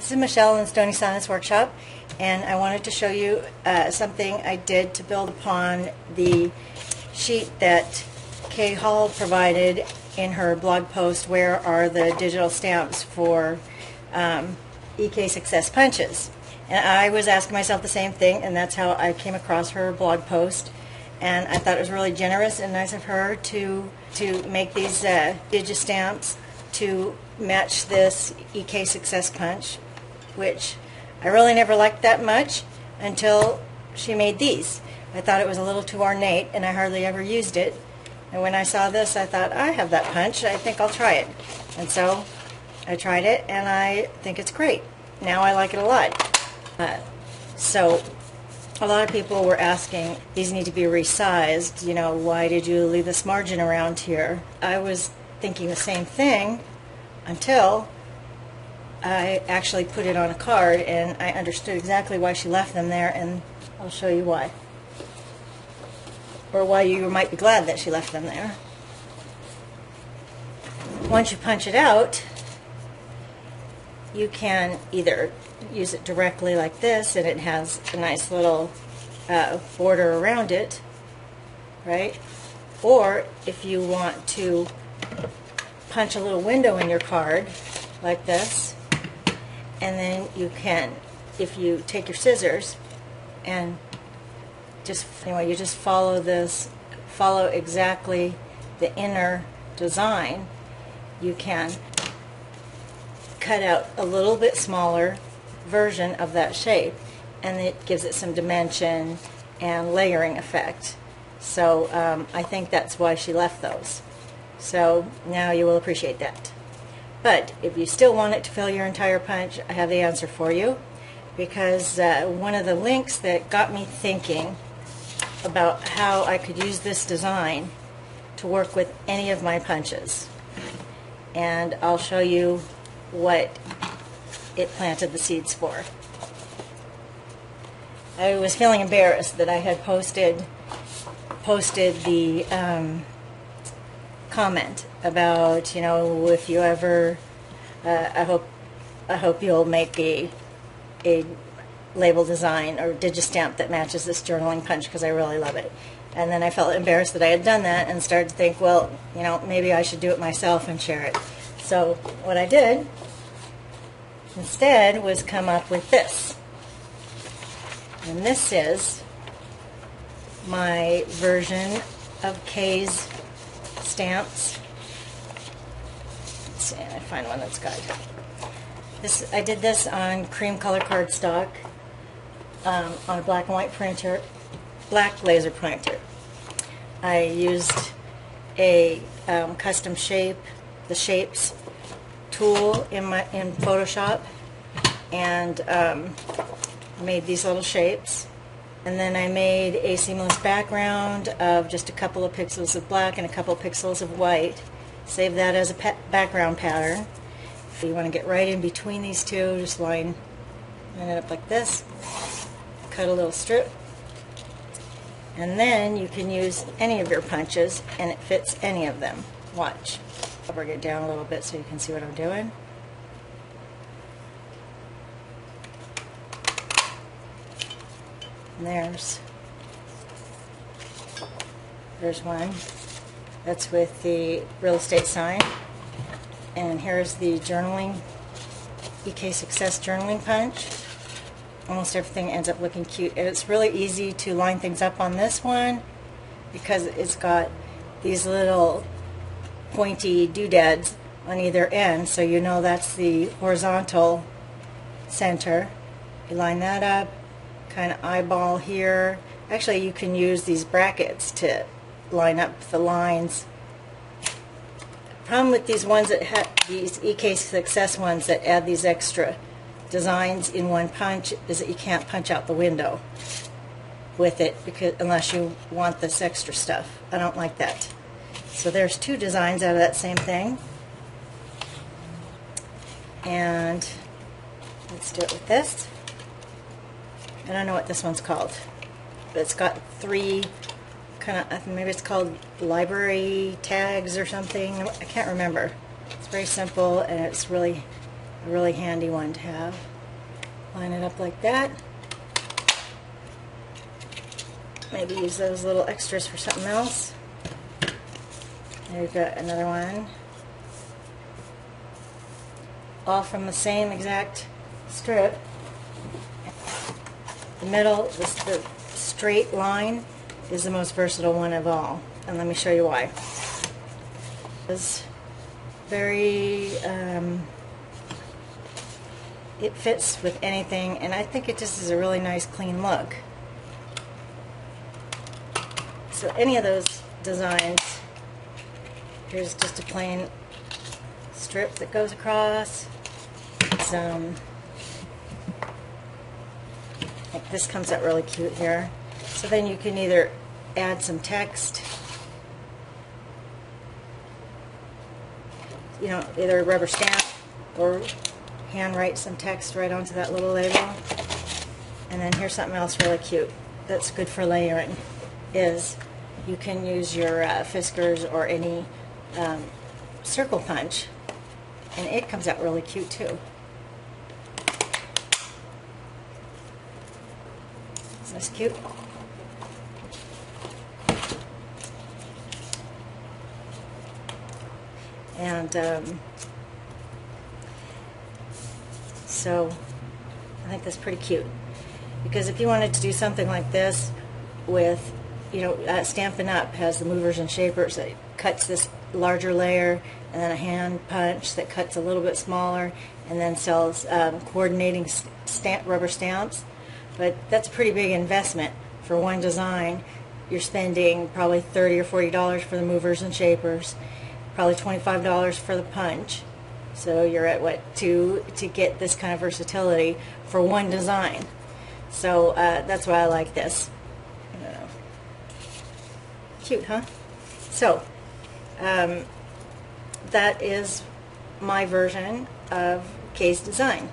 This is Michelle in Stony Science Workshop, and I wanted to show you uh, something I did to build upon the sheet that Kay Hall provided in her blog post, Where Are the Digital Stamps for um, EK Success Punches? And I was asking myself the same thing, and that's how I came across her blog post. And I thought it was really generous and nice of her to to make these uh, digistamps to match this EK Success Punch, which I really never liked that much until she made these. I thought it was a little too ornate, and I hardly ever used it. And when I saw this, I thought, I have that punch. I think I'll try it. And so I tried it, and I think it's great. Now I like it a lot. Uh, so a lot of people were asking, these need to be resized. You know, why did you leave this margin around here? I was thinking the same thing until I actually put it on a card and I understood exactly why she left them there, and I'll show you why. Or why you might be glad that she left them there. Once you punch it out, you can either use it directly like this and it has a nice little uh, border around it, right? Or if you want to punch a little window in your card like this, and then you can, if you take your scissors and just, anyway, you just follow this, follow exactly the inner design, you can cut out a little bit smaller version of that shape and it gives it some dimension and layering effect. So um, I think that's why she left those. So now you will appreciate that. But if you still want it to fill your entire punch, I have the answer for you because uh, one of the links that got me thinking about how I could use this design to work with any of my punches. And I'll show you what it planted the seeds for. I was feeling embarrassed that I had posted posted the um, comment about you know if you ever uh, I hope I hope you'll make a a label design or digistamp that matches this journaling punch because I really love it. And then I felt embarrassed that I had done that and started to think, well, you know, maybe I should do it myself and share it. So what I did instead was come up with this. And this is my version of Kay's stamps. Let's I find one that's good. This I did this on cream color cardstock um, on a black and white printer, black laser printer. I used a um, custom shape, the shapes tool in my in Photoshop, and um, made these little shapes. And then I made a seamless background of just a couple of pixels of black and a couple of pixels of white. Save that as a background pattern. If you want to get right in between these two, just line, line it up like this. Cut a little strip. And then you can use any of your punches and it fits any of them. Watch. I'll bring it down a little bit so you can see what I'm doing. And there's there's one. That's with the real estate sign. And here's the journaling, EK Success journaling punch. Almost everything ends up looking cute. And it's really easy to line things up on this one because it's got these little pointy doodads on either end, so you know that's the horizontal center. You line that up, kind of eyeball here. Actually, you can use these brackets to line up the lines. Problem with these ones that have these EK Success ones that add these extra designs in one punch is that you can't punch out the window with it because unless you want this extra stuff. I don't like that. So there's two designs out of that same thing. And let's do it with this. I don't know what this one's called, but it's got three kind of, maybe it's called library tags or something. I can't remember. It's very simple and it's really a really handy one to have. Line it up like that. Maybe use those little extras for something else. There you've got another one. All from the same exact strip. The middle, the, the straight line is the most versatile one of all. And let me show you why. It's very, um, it fits with anything, and I think it just is a really nice, clean look. So any of those designs, here's just a plain strip that goes across. Some, like this comes out really cute here. So then you can either add some text, you know, either a rubber stamp or handwrite some text right onto that little label. And then here's something else really cute that's good for layering is you can use your uh, Fiskars or any um, circle punch and it comes out really cute too. Isn't this cute? And um, so I think that's pretty cute. Because if you wanted to do something like this with, you know, uh, Stampin' Up! has the movers and shapers that cuts this larger layer and then a hand punch that cuts a little bit smaller and then sells um, coordinating stamp, rubber stamps. But that's a pretty big investment for one design. You're spending probably 30 or $40 for the movers and shapers, probably $25 for the punch. So you're at what two to get this kind of versatility for one design. So uh, that's why I like this. Cute, huh? So um, that is my version of Kay's design.